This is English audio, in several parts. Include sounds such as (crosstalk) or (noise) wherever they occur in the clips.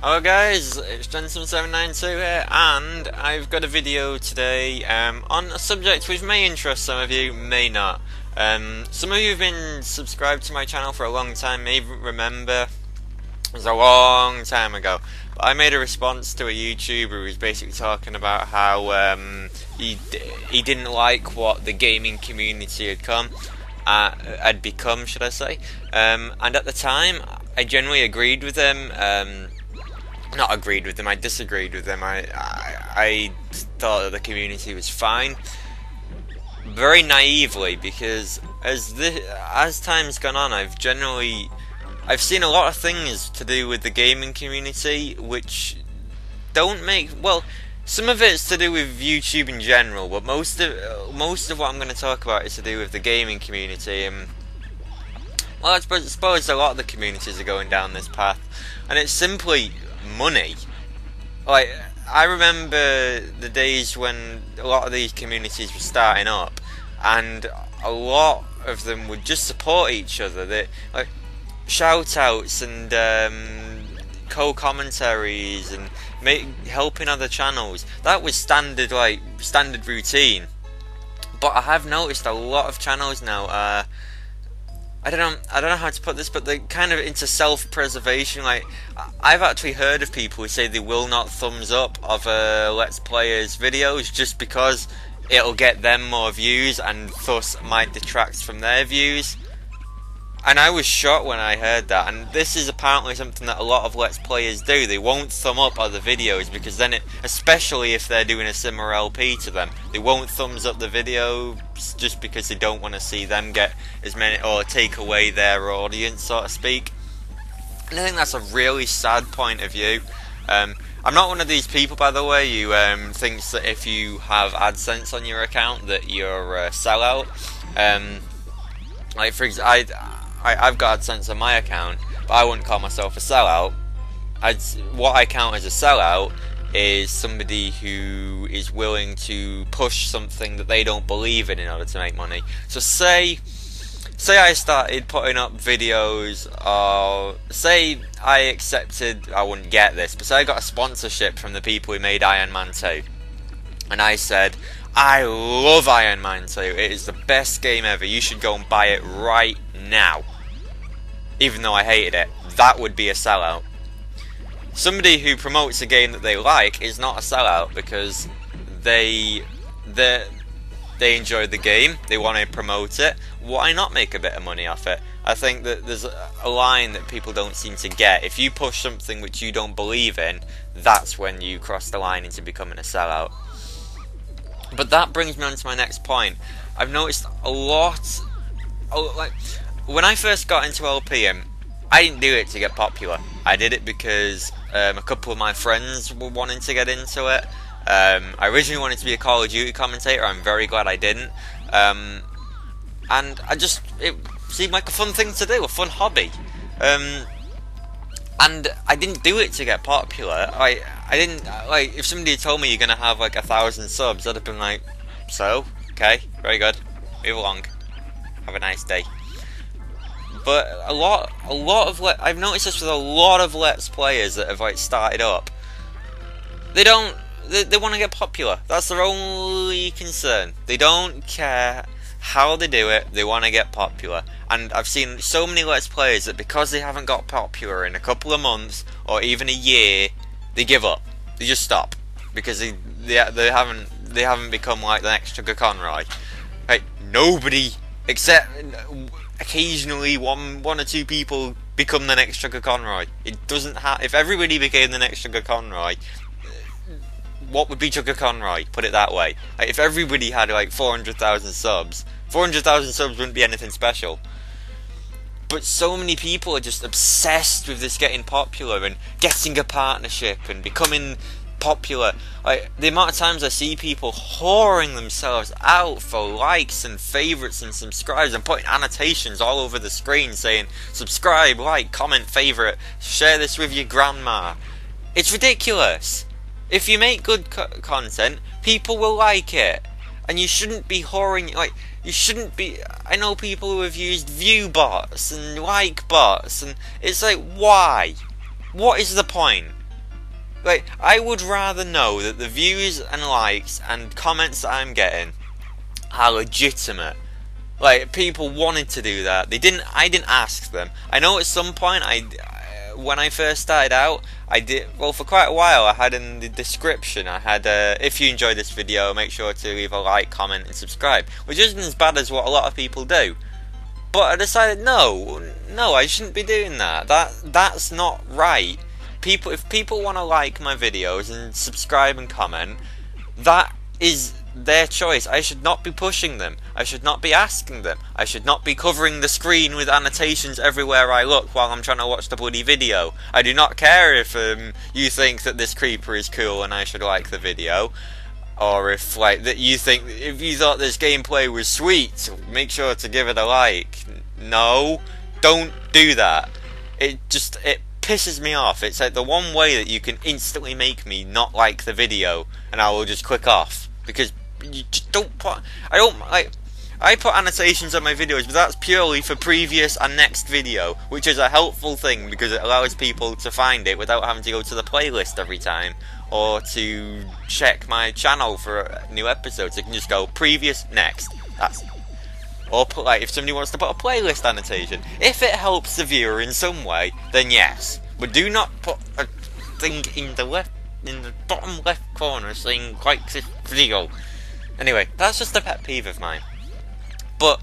Hello guys, it's Jensen792 here, and I've got a video today um, on a subject which may interest some of you, may not. Um, some of you have been subscribed to my channel for a long time may remember, it was a long time ago, but I made a response to a YouTuber who was basically talking about how um, he, he didn't like what the gaming community had come, uh, had become, should I say, um, and at the time I generally agreed with him. Not agreed with them. I disagreed with them. I, I, I thought that the community was fine, very naively, because as the as time's gone on, I've generally I've seen a lot of things to do with the gaming community which don't make well. Some of it's to do with YouTube in general, but most of most of what I'm going to talk about is to do with the gaming community. And well, I suppose, I suppose a lot of the communities are going down this path, and it's simply money. Like I remember the days when a lot of these communities were starting up, and a lot of them would just support each other. That like shout outs and um, co-commentaries and make, helping other channels. That was standard like standard routine. But I have noticed a lot of channels now. Uh, I don't know. I don't know how to put this, but they're kind of into self-preservation. Like, I've actually heard of people who say they will not thumbs up of a Let's Players videos just because it'll get them more views and thus might detract from their views. And I was shocked when I heard that. And this is apparently something that a lot of Let's Players do. They won't thumb up other videos because then it, especially if they're doing a similar LP to them, they won't thumbs up the video just because they don't want to see them get as many or take away their audience, so to speak. And I think that's a really sad point of view. Um, I'm not one of these people, by the way, who um, thinks that if you have AdSense on your account that you're a sellout. Um, like for example, I I, have got AdSense on my account, but I wouldn't call myself a sellout. I'd, what I count as a sellout is somebody who is willing to push something that they don't believe in in order to make money. So say say I started putting up videos of say I accepted I wouldn't get this, but say I got a sponsorship from the people who made Iron Man 2. And I said, I love Iron Man 2. It is the best game ever. You should go and buy it right now. Even though I hated it, that would be a sellout. Somebody who promotes a game that they like is not a sellout because they they they enjoy the game, they want to promote it. Why not make a bit of money off it? I think that there's a line that people don't seem to get. If you push something which you don't believe in, that's when you cross the line into becoming a sellout. But that brings me on to my next point. I've noticed a lot, like when I first got into LPing, I didn't do it to get popular. I did it because um, a couple of my friends were wanting to get into it. Um, I originally wanted to be a Call of Duty commentator. I'm very glad I didn't. Um, and I just it seemed like a fun thing to do, a fun hobby. Um, and I didn't do it to get popular. I I didn't like if somebody had told me you're gonna have like a thousand subs, I'd have been like, so okay, very good, move along, have a nice day. But a lot, a lot of let I've noticed this with a lot of Let's Players that have like started up. They don't. They, they want to get popular. That's their only concern. They don't care how they do it. They want to get popular. And I've seen so many Let's Players that because they haven't got popular in a couple of months or even a year, they give up. They just stop because they they, they haven't they haven't become like the next Chugga Conroy. Like nobody except occasionally one one or two people become the next Chugga Conroy. It doesn't have. If everybody became the next Chugga Conroy, uh, what would be Chugga Conroy? Put it that way. Like, if everybody had like four hundred thousand subs, four hundred thousand subs wouldn't be anything special. But so many people are just obsessed with this getting popular and getting a partnership and becoming popular. Like the amount of times I see people whoring themselves out for likes and favorites and subscribes and putting annotations all over the screen saying subscribe, like, comment, favorite, share this with your grandma. It's ridiculous. If you make good co content, people will like it. And you shouldn't be whoring like you shouldn't be I know people who have used view bots and like bots and it's like why? What is the point? Like I would rather know that the views and likes and comments that I'm getting are legitimate. Like people wanted to do that. They didn't. I didn't ask them. I know at some point I, when I first started out, I did. Well, for quite a while, I had in the description. I had, uh, if you enjoyed this video, make sure to leave a like, comment, and subscribe, which isn't as bad as what a lot of people do. But I decided, no, no, I shouldn't be doing that. That that's not right people if people want to like my videos and subscribe and comment, that is their choice. I should not be pushing them. I should not be asking them. I should not be covering the screen with annotations everywhere I look while I'm trying to watch the bloody video. I do not care if um, you think that this creeper is cool and I should like the video. Or if like that you think if you thought this gameplay was sweet, make sure to give it a like. No, don't do that. It just it pisses me off. It's like the one way that you can instantly make me not like the video, and I will just click off because you just don't put. I don't like. I put annotations on my videos, but that's purely for previous and next video, which is a helpful thing because it allows people to find it without having to go to the playlist every time or to check my channel for new episodes. They can just go previous, next. That's or like if somebody wants to put a playlist annotation. If it helps the viewer in some way, then yes. But do not put a thing in the left in the bottom left corner saying like this video. Anyway, that's just a pet peeve of mine. But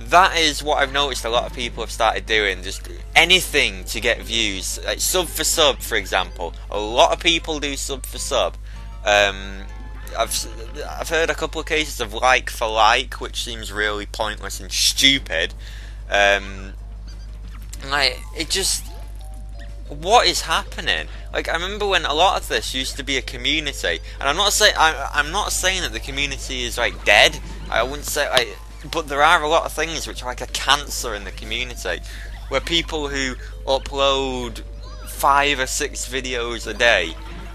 that is what I've noticed a lot of people have started doing. Just anything to get views. Like sub for sub, for example. A lot of people do sub for sub. Um, I've I've heard a couple of cases of like for like, which seems really pointless and stupid. Um, like it just, what is happening? Like I remember when a lot of this used to be a community, and I'm not saying I'm not saying that the community is like dead. I wouldn't say like, but there are a lot of things which are like a cancer in the community, where people who upload five or six videos a day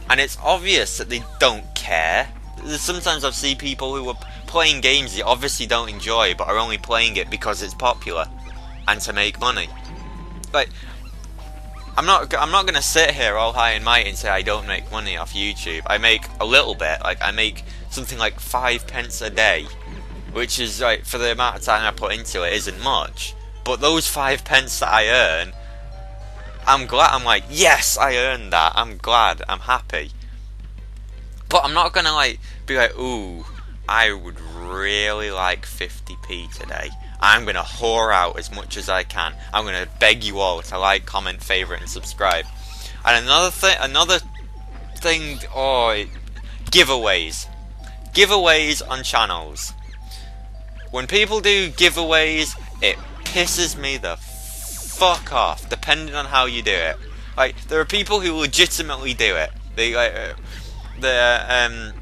and it's obvious that they don't care sometimes I've seen people who are playing games they obviously don't enjoy but are only playing it because it's popular and to make money. Like I'm not I'm not gonna sit here all high and mighty and say I don't make money off YouTube. I make a little bit, like I make something like five pence a day, which is like for the amount of time I put into it isn't much. But those five pence that I earn, I'm glad. I'm like yes, I earned that. I'm glad. I'm happy. But I'm not gonna like be like, ooh, I would really like 50p today. I'm gonna whore out as much as I can. I'm gonna beg you all to like, comment, favorite, and subscribe. And another thing, another thing, oh, giveaways, giveaways on channels. When people do giveaways, it pisses me the fuck off. Depending on how you do it. Like there are people who legitimately do it. They like. Uh, the um,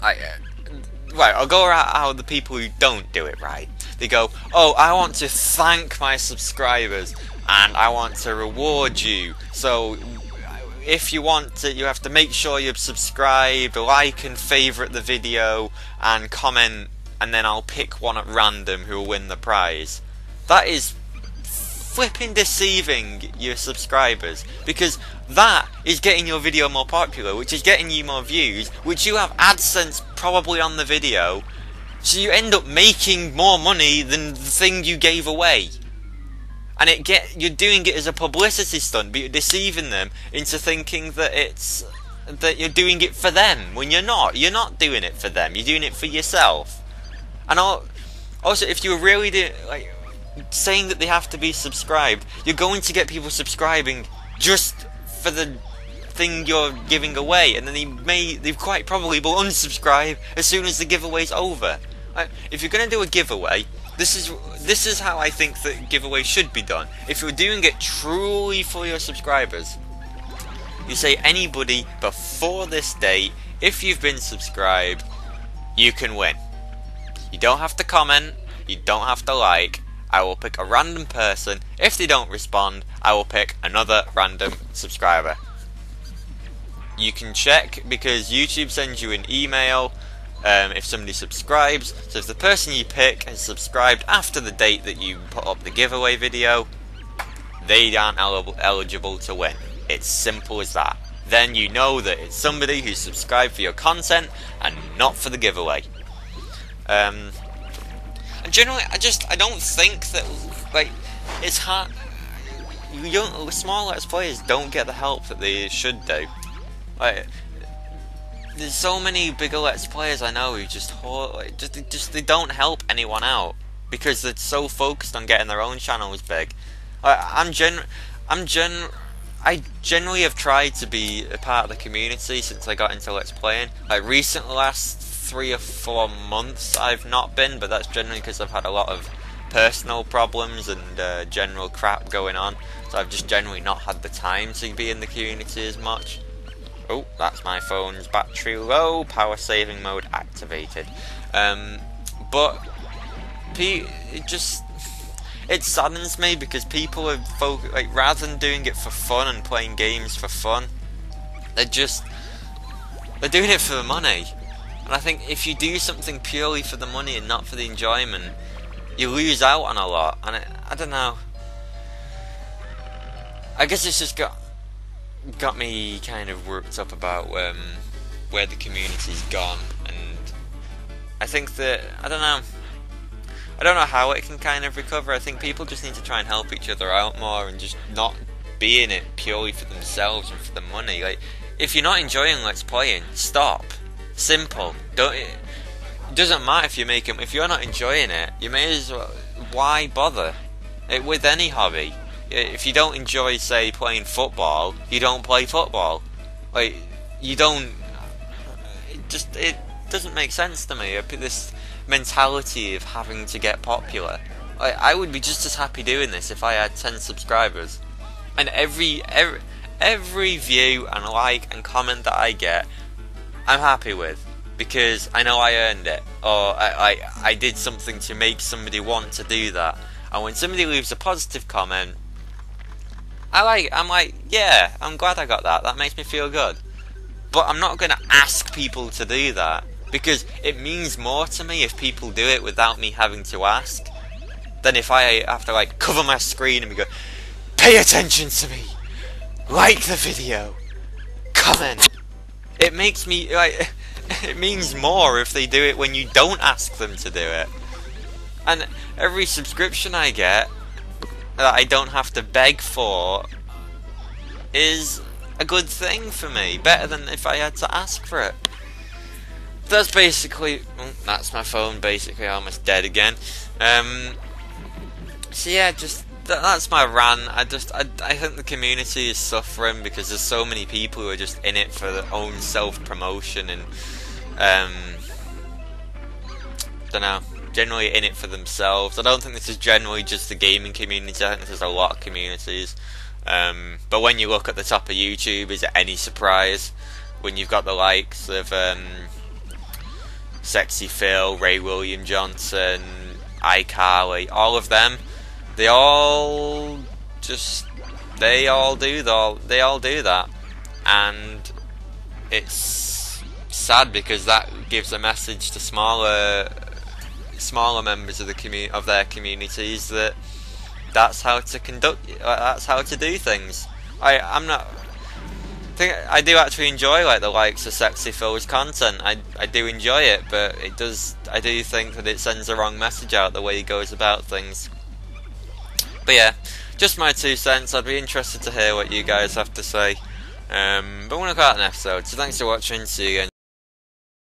I, uh, right, I'll go around how the people who don't do it right. They go, oh, I want to thank my subscribers and I want to reward you. So if you want to, you have to make sure you've subscribed, like and favourite the video, and comment, and then I'll pick one at random who will win the prize. That is flipping deceiving your subscribers because that is getting your video more popular, which is getting you more views, which you have AdSense probably on the video, so you end up making more money than the thing you gave away. And it get you're doing it as a publicity stunt, but you're deceiving them into thinking that it's that you're doing it for them when you're not. You're not doing it for them. You're doing it for yourself. And also, if you really do like saying that they have to be subscribed, you're going to get people subscribing just for the thing you're giving away, and then they may, they quite probably will unsubscribe as soon as the giveaway's over. If you're going to do a giveaway, this is this is how I think that giveaway should be done. If you're doing it truly for your subscribers, you say anybody before this date, if you've been subscribed, you can win. You don't have to comment, you don't have to like, I will pick a random person. If they don't respond, I will pick another random subscriber. You can check because YouTube sends you an email um, if somebody subscribes. So if the person you pick has subscribed after the date that you put up the giveaway video, they aren't eligible to win. It's simple as that. then you know that it's somebody who's subscribed for your content and not for the giveaway. Um, and generally, I just I don't think that like it's hard. You don't small let's players don't get the help that they should do. Like there's so many bigger let's players I know who just like, just just they don't help anyone out because they're so focused on getting their own channels big. I'm gen I'm gen I generally have tried to be a part of the community since I got into Let's Playing. Like recent last three or four months I've not been, but that's generally because I've had a lot of personal problems and uh, general crap going on. So I've just generally not had the time to be in the community as much. Oh, that's my phone's battery low, power saving mode activated. Um, but it just it saddens me because people are like rather than doing it for fun and playing games for fun, they're just they're doing it for the money. And I think if you do something purely for the money and not for the enjoyment, you lose out on a lot. And it, I don't know. I guess it's just got got me kind of worked up about um, where the community's gone, and I think that I don't know. I don't know how it can kind of recover. I think people just need to try and help each other out more and just not be in it purely for themselves and for the money. Like, if you're not enjoying Let's Playing, stop. Simple. Don't. It doesn't matter if you make them. If you're not enjoying it, you may as well. Why bother? It, with any hobby, if you don't enjoy, say, playing football, you don't play football. Like, you don't. It just it doesn't make sense to me. Uh, this mentality of having to get popular. I, I would be just as happy doing this if I had 10 subscribers. And every, every, every view and like and comment that I get, I'm happy with. Because I know I earned it. Or I, I, I did something to make somebody want to do that. And when somebody leaves a positive comment, I like, I'm like, yeah, I'm glad I got that. That makes me feel good. But I'm not going to ask people to do that because it means more to me if people do it without me having to ask than if I have to like cover my screen and go, pay attention to me, like the video, comment. It makes me like (laughs) it means more if they do it when you don't ask them to do it. And every subscription I get that I don't have to beg for is a good thing for me, better than if I had to ask for it that's basically oh, that's my phone basically almost dead again um, so yeah just that, that's my rant. I just I, I think the community is suffering because there's so many people who are just in it for their own self-promotion and um, don't know generally in it for themselves. I don't think this is generally just the gaming community. I think there's a lot of communities. Um, but when you look at the top of YouTube is it any surprise when you've got the likes of um, SXePhil, Ray William Johnson, iCarly, all of them, they all just they all do that. They all do that, and it's sad because that gives a message to smaller smaller members of the community of their communities that that's how to conduct that's how to do things. I I'm not think I do actually enjoy like the likes of SXePhil's content. I I do enjoy it, but it does. I do think that it sends the wrong message out the way he goes about things. But yeah, just my two cents. I'd be interested to hear what you guys have to say. Um, but we're gonna cut an episode. So thanks for watching. See you again.